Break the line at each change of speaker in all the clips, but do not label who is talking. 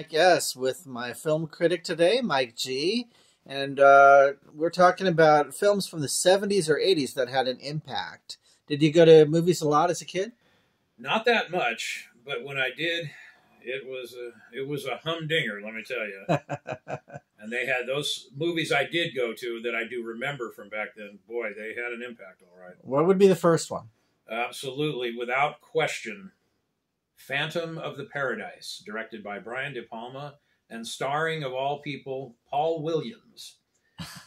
Mike S. with my film critic today, Mike G. And uh, we're talking about films from the 70s or 80s that had an impact. Did you go to movies a lot as a kid?
Not that much, but when I did, it was a it was a humdinger, let me tell you. and they had those movies I did go to that I do remember from back then. Boy, they had an impact, all right.
What would be the first one?
Absolutely, without question. Phantom of the Paradise, directed by Brian De Palma and starring of all people Paul Williams,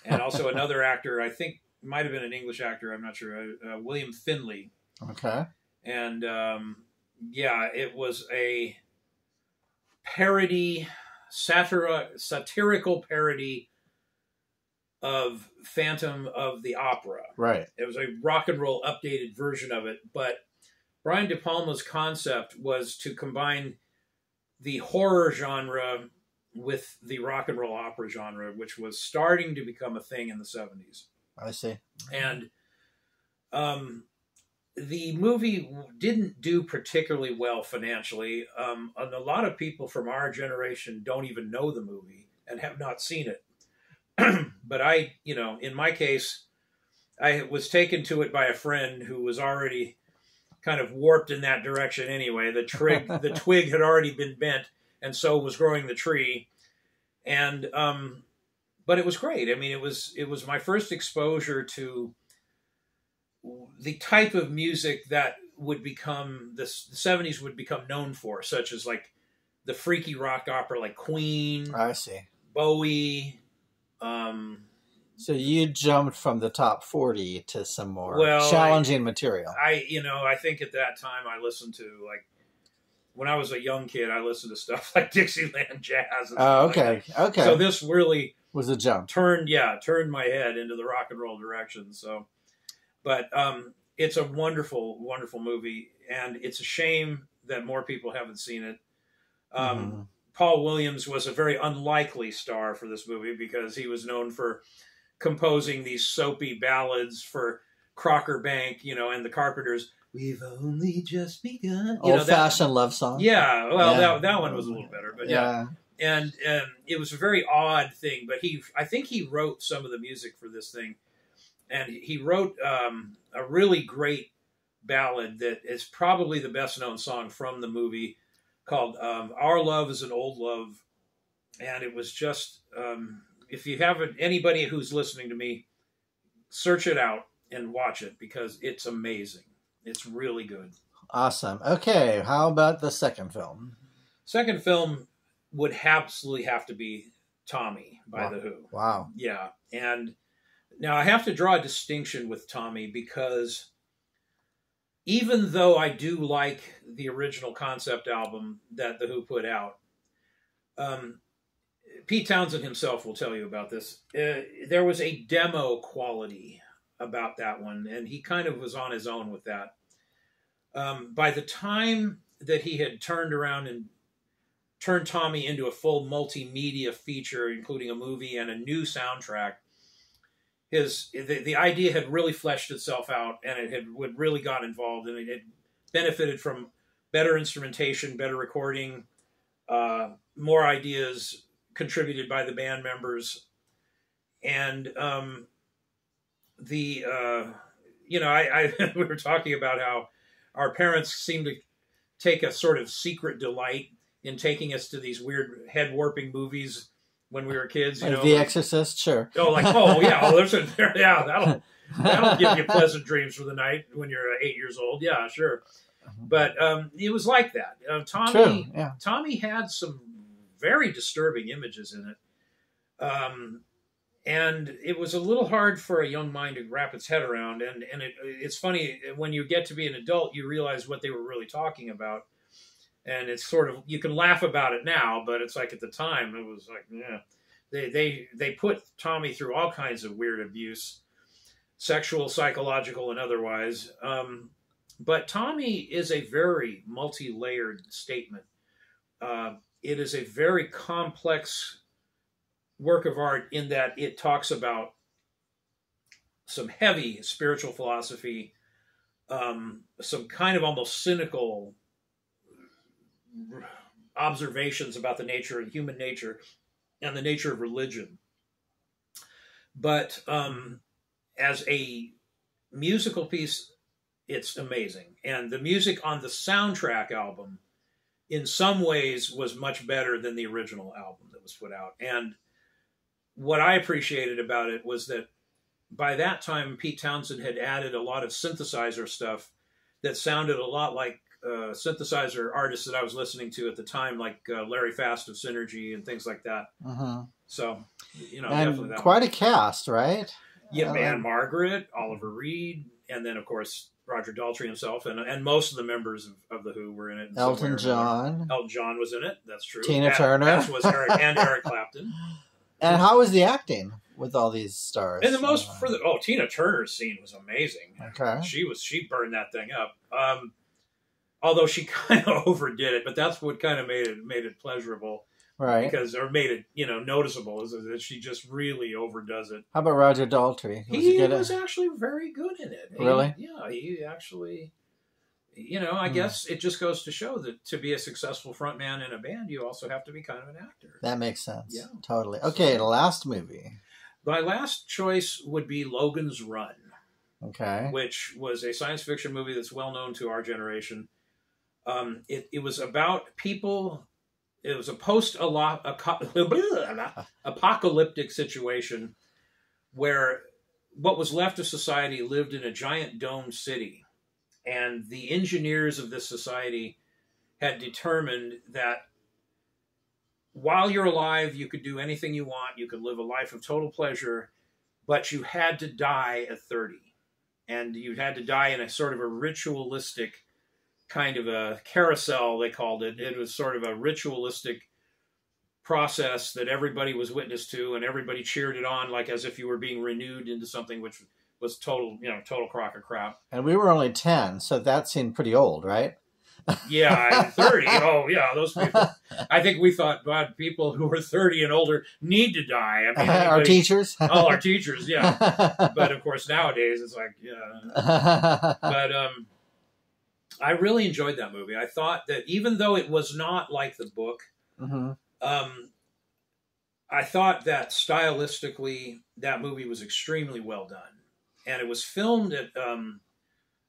and also another actor. I think might have been an English actor. I'm not sure. Uh, uh, William Finley.
Okay.
And um, yeah, it was a parody, satira, satirical parody of Phantom of the Opera.
Right.
It was a rock and roll updated version of it, but Brian De Palma's concept was to combine the horror genre with the rock and roll opera genre, which was starting to become a thing in the 70s.
I see.
And um, the movie didn't do particularly well financially. Um, and a lot of people from our generation don't even know the movie and have not seen it. but I, you know, in my case, I was taken to it by a friend who was already kind of warped in that direction anyway. The twig, the twig had already been bent, and so was growing the tree. And um, but it was great. I mean, it was it was my first exposure to the type of music that would become the, the 70s would become known for, such as like the freaky rock opera like Queen,
I see.
Bowie. Um,
So you jumped from the top 40 to some more
Well,
challenging material.
I, you know, I think at that time I listened to like when I was a young kid, I listened to stuff like Dixieland jazz. And
Oh,
stuff like
okay. Okay.
So this really
was a jump.
turned, yeah, turned my head into the rock and roll direction. So, but um, it's a wonderful, wonderful movie, and it's a shame that more people haven't seen it. Um,
Mhm.
Paul Williams was a very unlikely star for this movie because he was known for composing these soapy ballads for Crocker Bank, you know, and the Carpenters. We've only just begun. You
Old fashioned love song.
yeah, well,
Yeah.
that that one was a little better, but yeah,
Yeah.
and um, it was a very odd thing. But he, I think he wrote some of the music for this thing, and he wrote um, a really great ballad that is probably the best known song from the movie called um, "Our Love Is an Old Love," and it was just um, if you haven't anybody who's listening to me, search it out and watch it because it's amazing. It's really good.
Awesome. Okay. How about the second film?
Second film would absolutely have to be Tommy by
Wow.
The Who.
Wow.
Yeah. And now I have to draw a distinction with Tommy because even though I do like the original concept album that The Who put out, um, Pete Townshend himself will tell you about this. Uh, there was a demo quality about that one, and he kind of was on his own with that. Um, by the time that he had turned around and turned Tommy into a full multimedia feature, including a movie and a new soundtrack, his the, the idea had really fleshed itself out, and it had would really got involved, and it had benefited from better instrumentation, better recording, uh, more ideas contributed by the band members, and um, the uh, you know I, I we were talking about how our parents seem to take a sort of secret delight in taking us to these weird head warping movies when we were kids. You know,
the
like-
Exorcist, sure.
Oh, like oh yeah, oh, there's a yeah that'll that'll give you pleasant dreams for the night when you're uh, eight years old. Yeah, sure. But um, it was like that. Uh, Tommy
True. Yeah.
Tommy had some very disturbing images in it, um, and it was a little hard for a young mind to wrap its head around. And and it, it's funny when you get to be an adult, you realize what they were really talking about. And it's sort of you can laugh about it now, but it's like at the time it was like yeah they they they put Tommy through all kinds of weird abuse, sexual, psychological, and otherwise. Um, but Tommy is a very multi-layered statement. Uh, it is a very complex work of art in that it talks about some heavy spiritual philosophy, um, some kind of almost cynical observations about the nature of human nature and the nature of religion. But um, as a musical piece, it's amazing. And the music on the soundtrack album, in some ways, was much better than the original album that was put out. And what I appreciated about it was that by that time, Pete Townshend had added a lot of synthesizer stuff that sounded a lot like uh, synthesizer artists that I was listening to at the time, like uh, Larry Fast of Synergy and things like that.
Mhm.
So, you know,
and
definitely that.
quite a cast, right?
yeah,
uh,
man, Margaret, Oliver Reed, and then of course Roger Daltrey himself, and and most of the members of, of the Who were in it.
Elton. John.
Elton John was in it. That's true.
Tina Turner.
As was Eric and Eric Clapton.
And how was the acting with all these stars?
And the most for the oh Tina Turner's scene was amazing.
Okay.
She was she burned that thing up. Um, although she kind of overdid it, but that's what kind of made it made it pleasurable
Right.
because or made it you know noticeable is that she just really overdoes it.
How about Roger Daltrey? Was
he
good at-
was actually very good in it. He-
Really?
yeah, he actually. You know, I
Hmm.
guess it just goes to show that to be a successful frontman in a band, you also have to be kind of an actor.
That makes sense.
Yeah.
Totally. Okay, the last movie.
My last choice would be Logan's Run.
Okay.
which was a science fiction movie that's well known to our generation. Um, it, it was about people. It was a post apocalyptic situation where what was left of society lived in a giant domed city, and the engineers of this society had determined that while you're alive, you could do anything you want. You could live a life of total pleasure, but you had to die at 30 and you had to die in a sort of a ritualistic kind of a carousel they called it. It was sort of a ritualistic process that everybody was witness to and everybody cheered it on like as if you were being renewed into something which was total you know total crock of crap.
And we were only 10, so that seemed pretty old, right?
yeah and 30 oh yeah those people. I think we thought god people who are 30 and older need to die. I mean
our teachers?
all our teachers yeah. But of course nowadays it's like yeah. But um, I really enjoyed that movie. I thought that even though it was not like the book,
Mhm.
um, I thought that stylistically that movie was extremely well done, and it was filmed at um,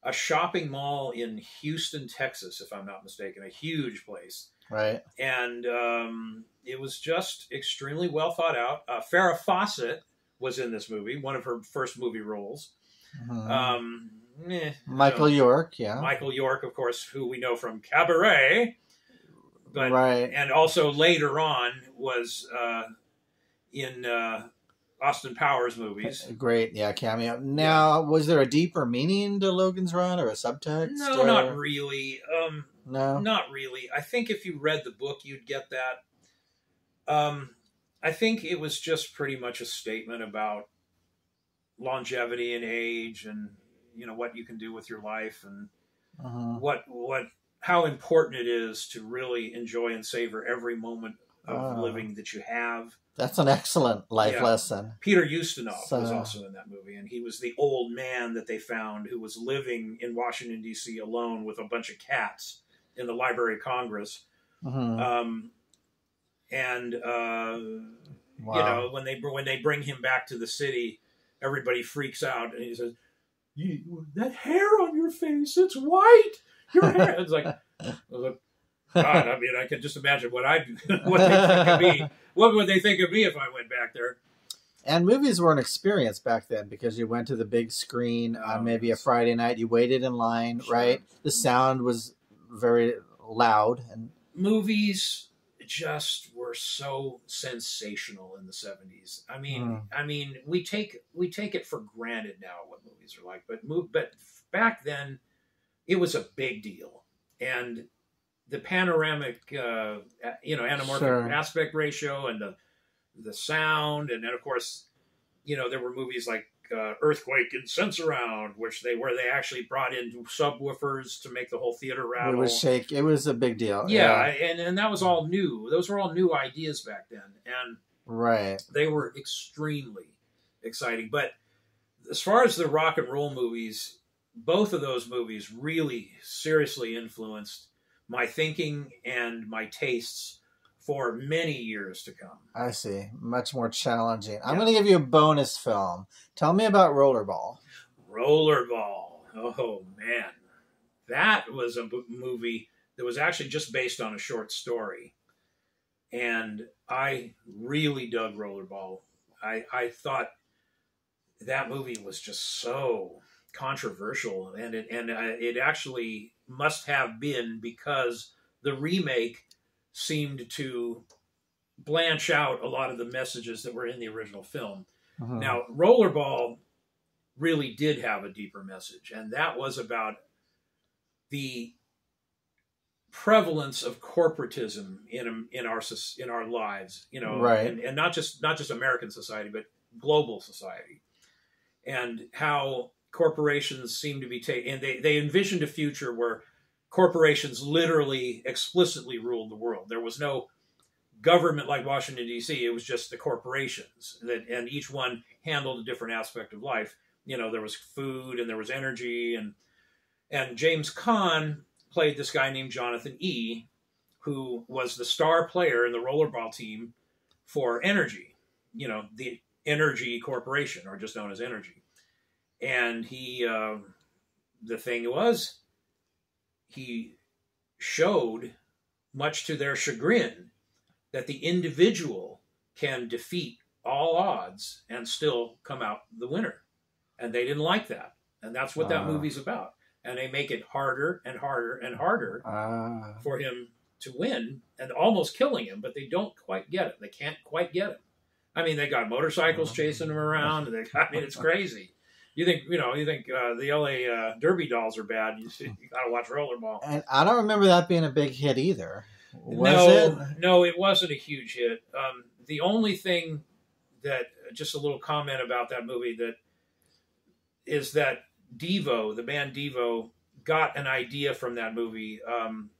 a shopping mall in Houston, Texas, if I'm not mistaken, a huge place,
Right.
and um, it was just extremely well thought out. Uh, Farrah Fawcett was in this movie, one of her first movie roles.
Mhm.
Um, eh,
Michael York, yeah.
Michael York, of course, who we know from Cabaret, but
right.
and also later on was uh, in uh, Austin Powers movies.
Great, yeah, cameo. Now, was there a deeper meaning to Logan's Run or a subtext?
No,
or-
not really. Um,
No.
not really. I think if you read the book, you'd get that. Um, I think it was just pretty much a statement about longevity and age, and you know what you can do with your life, and
Mhm.
what what how important it is to really enjoy and savor every moment of
Ah.
living that you have.
That's an excellent life
Yeah.
lesson.
Peter Ustinov was also in that movie, and he was the old man that they found who was living in Washington D.C. alone with a bunch of cats in the Library of Congress.
Mhm.
Um, and uh,
wow.
you know when they when they bring him back to the city, everybody freaks out, and he says, you, "That hair on your face, it's white. Your hair." It's like, I like, God, I mean, I can just imagine what I what they think of me. What would they think of me if I went back there?
And movies were an experience back then because you went to the big screen
Oh,
on maybe a. Friday night. You waited in line,
Sure.
right? The sound was very loud, and
movies just were so sensational in the 70s. I mean,
Mm.
I mean, we take we take it for granted now what movies are like, but move but back then it was a big deal. And the panoramic uh, you know, anamorphic
Sure.
aspect ratio and the the sound and then of course, you know, there were movies like uh, Earthquake and Sensurround, which they where they actually brought in subwoofers to make the whole theater rattle.
it was shake. It was a big deal.
Yeah, and and that was all new. Those were all new ideas back then, and
right.
they were extremely exciting. But as far as the rock and roll movies, both of those movies really seriously influenced my thinking and my tastes for many years to come.
I see. Much more challenging. I'm
Yeah.
going to give you a bonus film. Tell me about Rollerball.
Rollerball. Oh man, that was a b- movie that was actually just based on a short story, and I really dug Rollerball. I I thought that movie was just so controversial, and it and uh, it actually must have been because the remake seemed to blanch out a lot of the messages that were in the original film.
Mhm.
Now, Rollerball really did have a deeper message, and that was about the prevalence of corporatism in in our in our lives, you know,
Right.
and, and not just not just American society, but global society, and how corporations seem to be taking. And they they envisioned a future where corporations literally explicitly ruled the world. There was no government like Washington D.C. It was just the corporations that, and each one handled a different aspect of life. You know, there was food and there was energy, and and James Caan played this guy named Jonathan E, who was the star player in the rollerball team for Energy. You know, the Energy Corporation, or just known as Energy. And he, uh, the thing was, he showed, much to their chagrin, that the individual can defeat all odds and still come out the winner. And they didn't like that. And that's what that
Ah.
movie's about. And they make it harder and harder and harder
Ah.
for him to win and almost killing him, but they don't quite get it. They can't quite get him. I mean, they got motorcycles chasing him around. And they, I mean, it's crazy. You think you know? You think uh, the LA uh, Derby dolls are bad? You, see- you got to watch Rollerball.
and I don't remember that being a big hit either. Was
no,
it?
no, it wasn't a huge hit. Um, the only thing that just a little comment about that movie that is that Devo, the band Devo, got an idea from that movie um,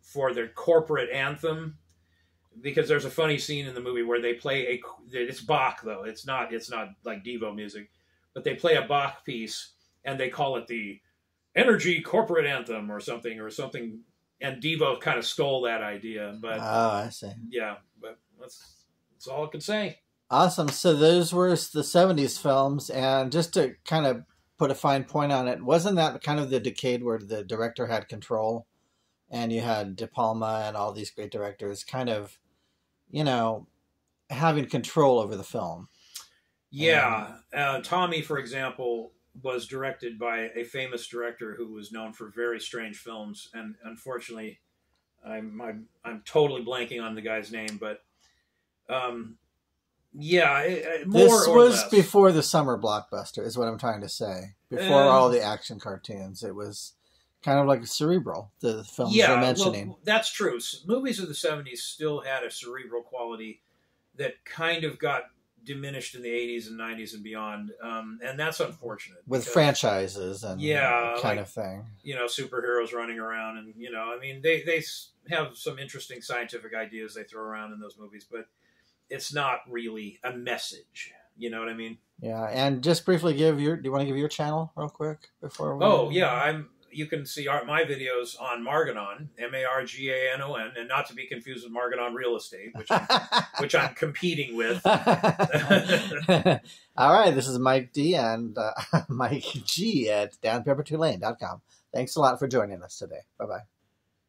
for their corporate anthem because there's a funny scene in the movie where they play a it's Bach though it's not it's not like Devo music but they play a Bach piece and they call it the energy corporate anthem or something or something and Devo kind of stole that idea but
Oh, I see.
yeah but that's that's all I can say
Awesome. So those were the 70s films. And just to kind of put a fine point on it, wasn't that kind of the decade where the director had control? And you had De Palma and all these great directors kind of, you know, having control over the film.
Yeah, uh, Tommy, for example, was directed by a famous director who was known for very strange films, and unfortunately, I'm I'm, I'm totally blanking on the guy's name, but um, yeah, it, it- more
this was
less.
before the summer blockbuster, is what I'm trying to say. Before
Um,
all the action cartoons, it was kind of like a cerebral. The films
yeah,
you're
well,
mentioning.
that's true. Movies of the '70s still had a cerebral quality that kind of got diminished in the '80s and '90s and beyond, um, and that's unfortunate.
with
because-
franchises and
Yeah,
kind
like-
of thing.
you know superheroes running around and you know i mean they they have some interesting scientific ideas they throw around in those movies but it's not really a message you know what i mean
Yeah, and just briefly give your. Do you want to give your channel real quick before? We...
oh yeah i'm you can see our, my videos on marganon m-a-r-g-a-n-o-n and not to be confused with marganon real estate which I'm, which i'm competing with
All right, this is Mike D and uh, Mike G at downpeppertreelane.com. Thanks a lot for joining us today. Bye bye.